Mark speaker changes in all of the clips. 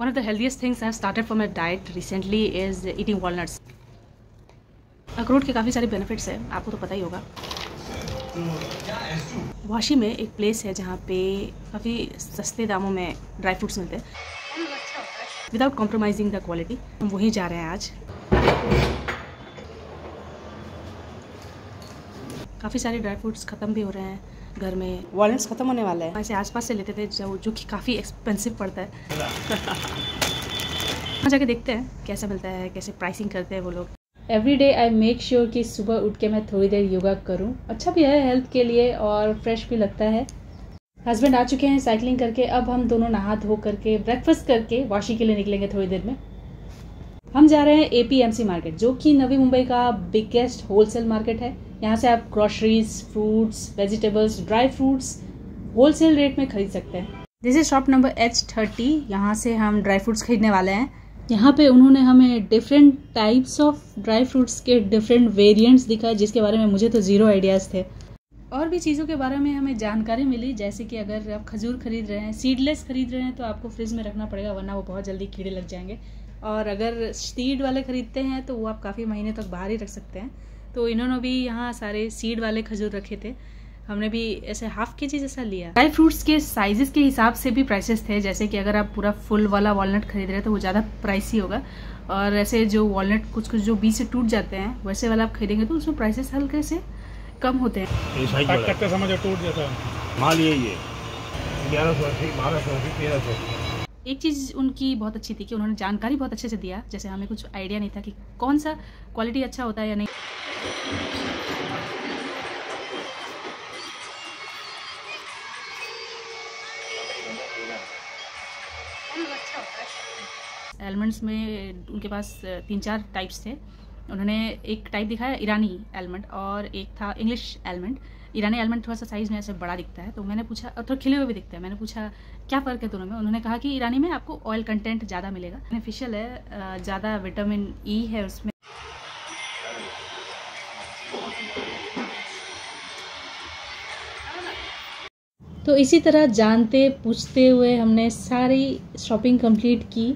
Speaker 1: One of the healthiest things I have started for my diet recently is eating walnuts. अखरोट के काफ़ी सारे benefits हैं, आपको तो पता ही होगा। वाशी में एक प्लेस है जहाँ पे काफ़ी सस्ते दामों में ड्राई फ्रूट्स मिलते हैं। विदाउट कॉम्प्रोमाइजिंग द क्वालिटी हम वहीं जा रहे हैं आज। काफ़ी सारे ड्राई फ्रूट्स ख़त्म भी हो रहे हैं घर में। वॉलट्स ख़त्म होने वाला है। ऐसे आसपास से लेते थे जो जो कि काफ़ी एक्सपेंसिव पड़ता है। वहाँ जाके देखते हैं कैसा मिलता है कैसे प्राइसिंग करते हैं वो लोग।
Speaker 2: Every day I make sure कि सुबह उठ के मैं थोड़ी देर योगा करूँ। अच्छा भी है हेल्थ के लिए और फ्रेश भी लगता है। हस्बैंड आ चुके हैं साइकिलिंग करके अब हम दोनों नहा धो करके ब्रेकफास्ट करके वाशी के लिए निकलेंगे थोड़ी देर में। हम जा रहे हैं एपीएमसी मार्केट जो कि नवी मुंबई का बिगेस्ट होलसेल मार्केट है। यहाँ से आप groceries fruits vegetables dry fruits wholesale rate में खरीद सकते हैं। This is shop number H thirty यहाँ से हम ड्राई फ्रूट्स खरीदने वाले हैं। यहाँ पे उन्होंने हमें different types of dry fruits के डिफरेंट वेरिएंट्स दिखाए जिसके बारे में मुझे तो ज़ीरो आइडियाज़ थे। और भी चीज़ों के बारे में हमें जानकारी मिली जैसे कि अगर आप खजूर खरीद रहे हैं सीडलेस खरीद रहे हैं तो आपको फ्रिज में रखना पड़ेगा वरना वो बहुत जल्दी कीड़े लग जाएँगे। और अगर सीड वाले खरीदते हैं तो वो आप काफ़ी महीने तक बाहर ही रख सकते हैं। तो इन्होंने भी यहाँ सारे सीड वाले खजूर रखे थे। हमने भी ऐसे हाफ़ के जी जैसा लिया। ड्राई फ्रूट्स के साइजेस के हिसाब से भी प्राइसेस थे जैसे कि अगर आप पूरा फुल वाला वॉलनट खरीद रहे हैं तो वो ज़्यादा प्राइसी होगा। और ऐसे जो वॉलनट कुछ कुछ जो बीच से टूट जाते हैं वैसे वाला आप खरीदेंगे तो उसमें प्राइसेस हल्के से कम होते हैं।
Speaker 3: समझ टूट जाता है। माल यही है। ग्यारह सौ बारह सौ तेरह सौ।
Speaker 1: एक चीज़ उनकी बहुत अच्छी थी कि उन्होंने जानकारी बहुत अच्छे से दिया जैसे हमें कुछ आइडिया नहीं था कि कौन सा क्वालिटी अच्छा होता है या नहीं। एलमंड्स में उनके पास तीन चार टाइप्स थे। उन्होंने एक टाइप दिखाया ईरानी एलमंड और एक था इंग्लिश एलमंड ईरानी एलमंड थोड़ा सा साइज़ में ऐसे बड़ा दिखता है तो मैंने पूछा, और थोड़ा खिले हुए भी दिखता है। मैंने पूछा, क्या फ़र्क है दोनों में? उन्होंने कहा कि ईरानी में आपको ऑयल कंटेंट ज़्यादा मिलेगा। बेनिफिशियल है ज़्यादा विटामिन ई है उसमें।
Speaker 2: तो इसी तरह जानते, पूछते हुए हमने सारी शॉपिंग कंप्लीट की।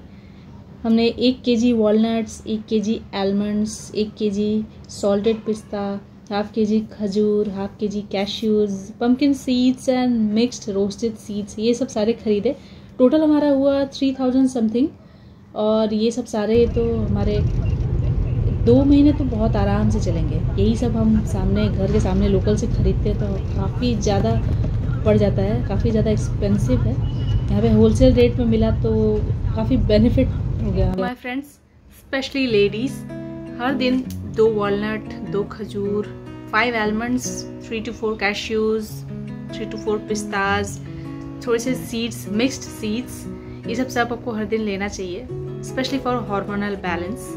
Speaker 2: हमने एक के जी वॉलनट्स एक के जी आलमंड्स एक के जी सॉल्टेड पिस्ता हाफ़ के जी खजूर half K G cashews pumpkin seeds and mixed roasted seeds ये सब सारे खरीदे। टोटल हमारा हुआ थ्री थाउज़ेंड समथिंग और ये सब सारे तो हमारे दो महीने तो बहुत आराम से चलेंगे। यही सब हम सामने, घर के सामने लोकल से खरीदते तो काफ़ी ज़्यादा पड़ जाता है, काफ़ी ज़्यादा एक्सपेंसिव है। यहाँ पे होलसेल रेट में मिला तो काफ़ी बेनिफिट हो गया
Speaker 1: माय फ्रेंड्स स्पेशली लेडीज़ हर दिन दो वॉलनट दो खजूर five almonds three two four cashews three two four pistachios थोड़े से सीड्स मिक्स्ड सीड्स ये सब सब आपको हर दिन लेना चाहिए स्पेशली फॉर हार्मोनल बैलेंस